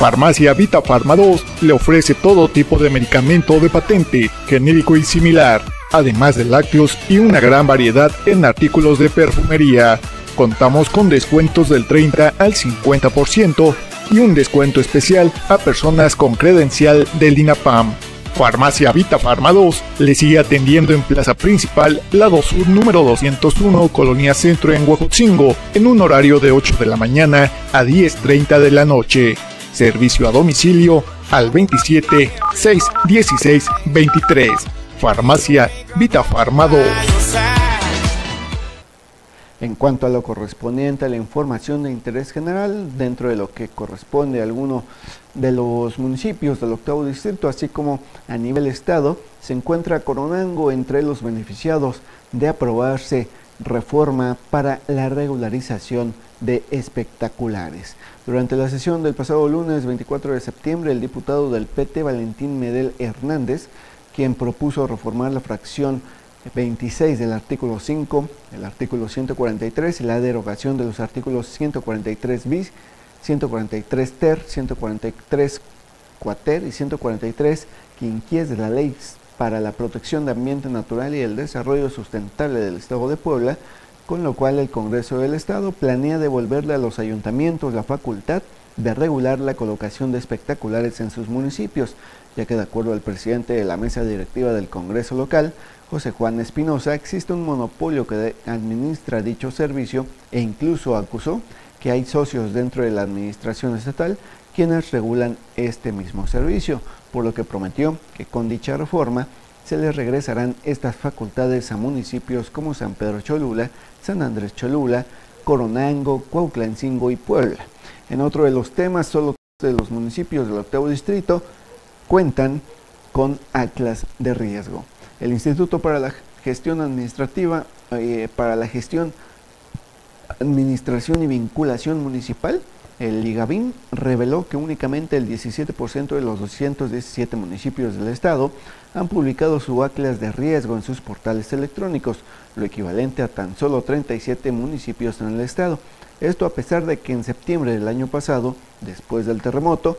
Farmacia Vita Pharma 2 le ofrece todo tipo de medicamento de patente, genérico y similar, además de lácteos y una gran variedad en artículos de perfumería. Contamos con descuentos del 30 al 50% y un descuento especial a personas con credencial del INAPAM. Farmacia Vita Pharma 2 le sigue atendiendo en Plaza Principal, lado sur número 201, Colonia Centro en Huejotzingo, en un horario de 8 de la mañana a 10.30 de la noche. Servicio a domicilio al 27 6 16 23. Farmacia Vita Pharma 2. En cuanto a lo correspondiente a la información de interés general, dentro de lo que corresponde a alguno de los municipios del octavo distrito, así como a nivel estado, se encuentra Coronango entre los beneficiados de aprobarse reforma para la regularización de espectaculares. Durante la sesión del pasado lunes 24 de septiembre, el diputado del PT, Valentín Medel Hernández, quien propuso reformar la fracción 26 del artículo 5, el artículo 143 y la derogación de los artículos 143 bis, 143 ter, 143 cuater y 143 quinquies de la ley para la protección de ambiente natural y el desarrollo sustentable del Estado de Puebla, con lo cual el Congreso del Estado planea devolverle a los ayuntamientos la facultad de regular la colocación de espectaculares en sus municipios, ya que de acuerdo al presidente de la mesa directiva del Congreso local, José Juan Espinosa, existe un monopolio que administra dicho servicio e incluso acusó que hay socios dentro de la administración estatal quienes regulan este mismo servicio, por lo que prometió que con dicha reforma se les regresarán estas facultades a municipios como San Pedro Cholula, San Andrés Cholula, Coronango, Cuauhtlancingo y Puebla. En otro de los temas, solo de los municipios del octavo distrito cuentan con atlas de riesgo. El Instituto para la Gestión Administrativa, eh, para la Gestión, Administración y Vinculación Municipal, el IGAVIN, reveló que únicamente el 17% de los 217 municipios del estado han publicado su atlas de riesgo en sus portales electrónicos, lo equivalente a tan solo 37 municipios en el estado. Esto a pesar de que en septiembre del año pasado, después del terremoto,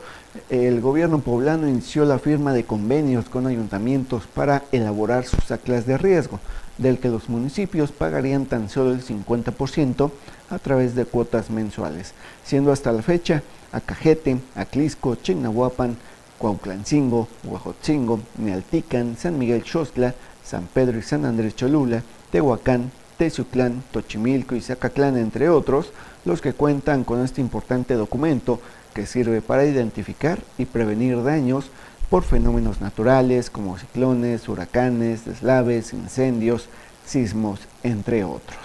el gobierno poblano inició la firma de convenios con ayuntamientos para elaborar sus aclas de riesgo, del que los municipios pagarían tan solo el 50% a través de cuotas mensuales, siendo hasta la fecha Acajete, Aclisco, Chignahuapan, Cuauhtlancingo, Huajotzingo, Nealtican, San Miguel Xostla, San Pedro y San Andrés Cholula, Tehuacán, Teciutlán, Tochimilco y Zacatlán, entre otros, los que cuentan con este importante documento que sirve para identificar y prevenir daños por fenómenos naturales como ciclones, huracanes, deslaves, incendios, sismos, entre otros.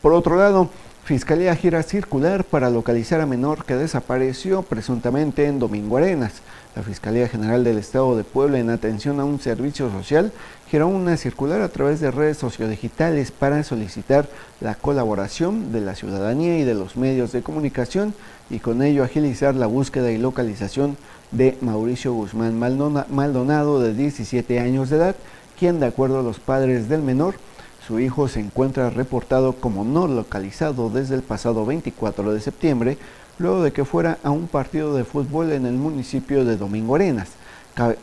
Por otro lado, Fiscalía gira circular para localizar a menor que desapareció presuntamente en Domingo Arenas. La Fiscalía General del Estado de Puebla, en atención a un servicio social, giró una circular a través de redes sociodigitales para solicitar la colaboración de la ciudadanía y de los medios de comunicación y con ello agilizar la búsqueda y localización de Mauricio Guzmán Maldonado, de 17 años de edad, quien, de acuerdo a los padres del menor, su hijo se encuentra reportado como no localizado desde el pasado 24 de septiembre, luego de que fuera a un partido de fútbol en el municipio de Domingo Arenas.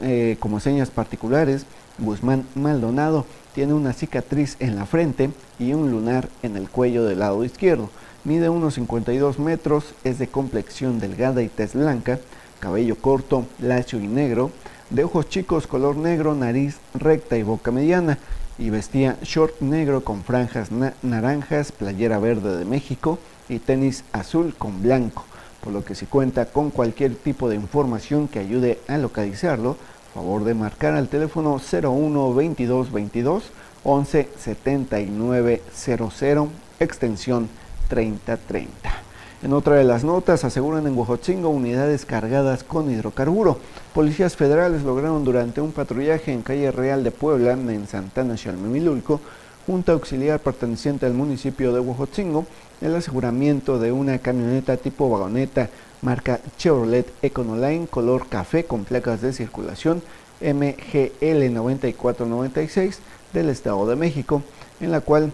Eh, como señas particulares, Guzmán Maldonado tiene una cicatriz en la frente y un lunar en el cuello del lado izquierdo. Mide unos 52 metros, es de complexión delgada y tez blanca, cabello corto, lacio y negro, de ojos chicos color negro, nariz recta y boca mediana, y vestía short negro con franjas naranjas, playera verde de México y tenis azul con blanco, por lo que si cuenta con cualquier tipo de información que ayude a localizarlo, favor de marcar al teléfono 01 22 22 11 79 00 extensión 3030. En otra de las notas, aseguran en Huajotzingo unidades cargadas con hidrocarburo. Policías federales lograron durante un patrullaje en calle Real de Puebla, en Santana, Xalmemilulco, junta auxiliar perteneciente al municipio de Huajotzingo, el aseguramiento de una camioneta tipo vagoneta marca Chevrolet Econoline color café con placas de circulación MGL 9496 del Estado de México, en la cual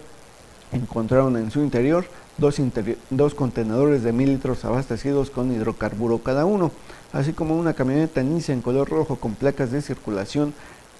encontraron en su interior dos, contenedores de mil litros abastecidos con hidrocarburo cada uno, así como una camioneta Nissan en color rojo con placas de circulación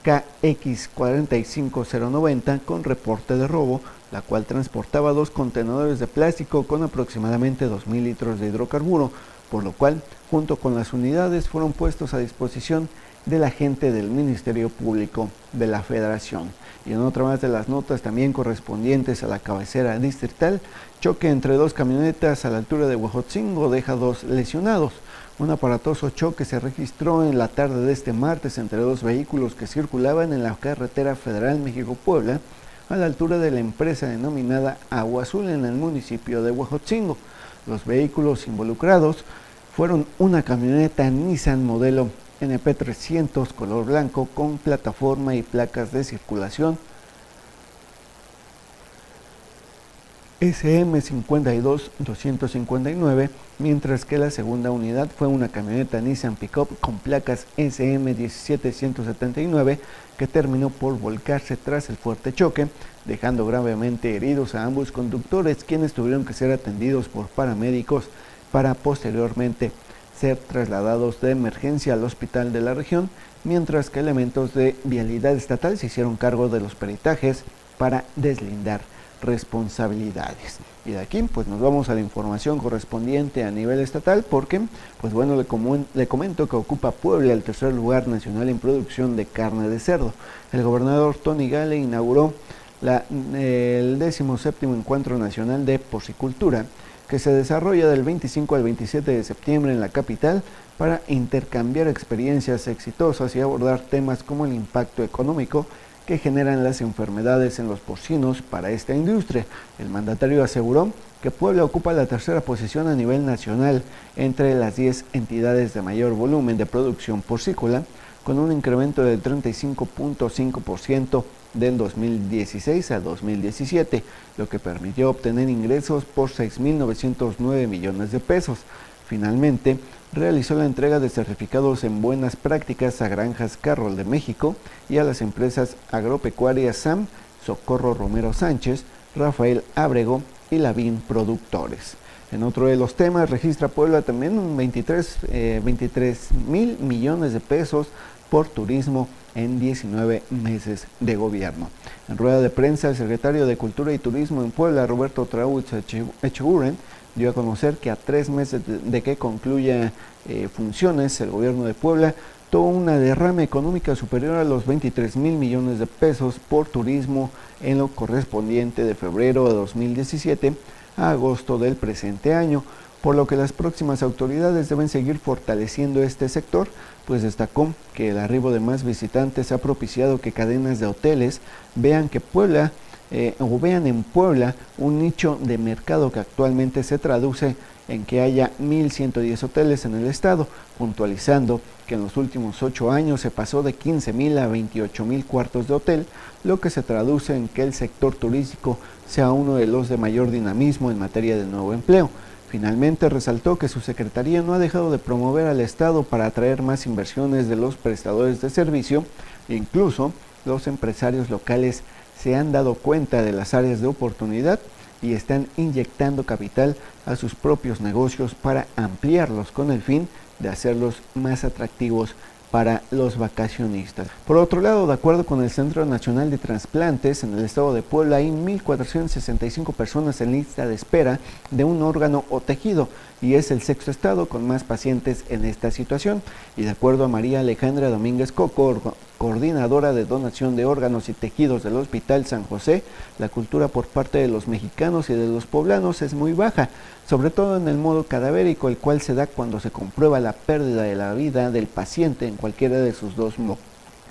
KX45090 con reporte de robo, la cual transportaba dos contenedores de plástico con aproximadamente 2.000 litros de hidrocarburo, por lo cual, junto con las unidades, fueron puestos a disposición de la gente del Ministerio Público de la Federación. Y en otra más de las notas también correspondientes a la cabecera distrital, choque entre dos camionetas a la altura de Huejotzingo deja dos lesionados. Un aparatoso choque se registró en la tarde de este martes entre dos vehículos que circulaban en la carretera federal México-Puebla a la altura de la empresa denominada Agua Azul en el municipio de Huejotzingo. Los vehículos involucrados fueron una camioneta Nissan modelo NP300 color blanco con plataforma y placas de circulación. SM52-259, mientras que la segunda unidad fue una camioneta Nissan Pickup con placas SM17179 que terminó por volcarse tras el fuerte choque, dejando gravemente heridos a ambos conductores, quienes tuvieron que ser atendidos por paramédicos para posteriormente ser trasladados de emergencia al hospital de la región, mientras que elementos de vialidad estatal se hicieron cargo de los peritajes para deslindar responsabilidades. Y de aquí pues nos vamos a la información correspondiente a nivel estatal porque pues bueno le, le comento que ocupa Puebla el tercer lugar nacional en producción de carne de cerdo. El gobernador Tony Gale inauguró la, el 17 encuentro nacional de porcicultura que se desarrolla del 25 al 27 de septiembre en la capital para intercambiar experiencias exitosas y abordar temas como el impacto económico que generan las enfermedades en los porcinos para esta industria. El mandatario aseguró que Puebla ocupa la tercera posición a nivel nacional entre las 10 entidades de mayor volumen de producción porcícola, con un incremento del 35.5% del 2016 a 2017, lo que permitió obtener ingresos por 6.909 millones de pesos. Finalmente, realizó la entrega de certificados en buenas prácticas a Granjas Carroll de México y a las empresas agropecuarias SAM, Socorro Romero Sánchez, Rafael Abrego y Lavín Productores. En otro de los temas, registra Puebla también un 23, eh, mil millones de pesos por turismo en 19 meses de gobierno. En rueda de prensa, el secretario de Cultura y Turismo en Puebla, Roberto Trauch Echeguren, dio a conocer que a tres meses de que concluya eh, funciones, el gobierno de Puebla tuvo una derrama económica superior a los 23 mil millones de pesos por turismo en lo correspondiente de febrero de 2017 a agosto del presente año, por lo que las próximas autoridades deben seguir fortaleciendo este sector, pues destacó que el arribo de más visitantes ha propiciado que cadenas de hoteles vean que Puebla eh, o vean en Puebla un nicho de mercado que actualmente se traduce en que haya 1.110 hoteles en el estado, puntualizando que en los últimos ocho años se pasó de 15.000 a 28.000 cuartos de hotel, lo que se traduce en que el sector turístico sea uno de los de mayor dinamismo en materia de nuevo empleo. Finalmente resaltó que su secretaría no ha dejado de promover al Estado para atraer más inversiones de los prestadores de servicio, incluso los empresarios locales se han dado cuenta de las áreas de oportunidad y están inyectando capital a sus propios negocios para ampliarlos con el fin de hacerlos más atractivos para los vacacionistas. Por otro lado, de acuerdo con el Centro Nacional de Transplantes, en el estado de Puebla hay 1.465 personas en lista de espera de un órgano o tejido y es el sexto estado con más pacientes en esta situación. Y de acuerdo a María Alejandra Domínguez Coco, coordinadora de donación de órganos y tejidos del Hospital San José, la cultura por parte de los mexicanos y de los poblanos es muy baja sobre todo en el modo cadavérico, el cual se da cuando se comprueba la pérdida de la vida del paciente en cualquiera de sus dos,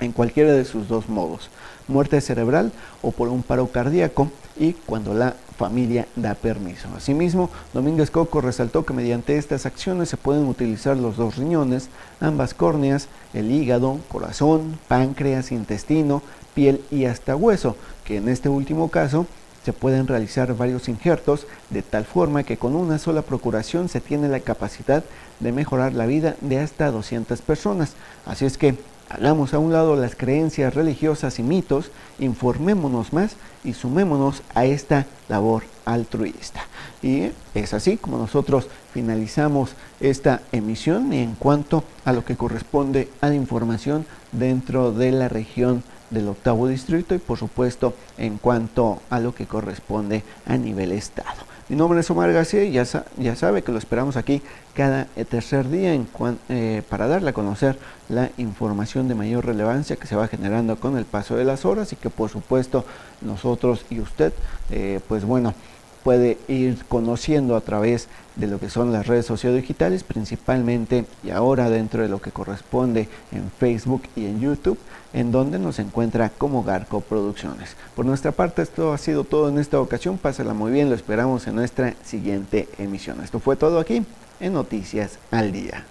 en cualquiera de sus dos modos, muerte cerebral o por un paro cardíaco y cuando la familia da permiso. Asimismo, Domínguez Coco resaltó que mediante estas acciones se pueden utilizar los dos riñones, ambas córneas, el hígado, corazón, páncreas, intestino, piel y hasta hueso, que en este último caso se pueden realizar varios injertos de tal forma que con una sola procuración se tiene la capacidad de mejorar la vida de hasta 200 personas. Así es que hagamos a un lado las creencias religiosas y mitos, informémonos más y sumémonos a esta labor altruista. Y es así como nosotros finalizamos esta emisión en cuanto a lo que corresponde a la información dentro de la región del octavo distrito y por supuesto en cuanto a lo que corresponde a nivel estado. Mi nombre es Omar García y ya, ya sabe que lo esperamos aquí cada tercer día eh, para darle a conocer la información de mayor relevancia que se va generando con el paso de las horas y que por supuesto nosotros y usted, eh, pues bueno, puede ir conociendo a través de lo que son las redes sociodigitales, principalmente y ahora dentro de lo que corresponde en Facebook y en YouTube, en donde nos encuentra como Garco Producciones. Por nuestra parte, esto ha sido todo en esta ocasión. Pásala muy bien, lo esperamos en nuestra siguiente emisión. Esto fue todo aquí en Noticias al Día.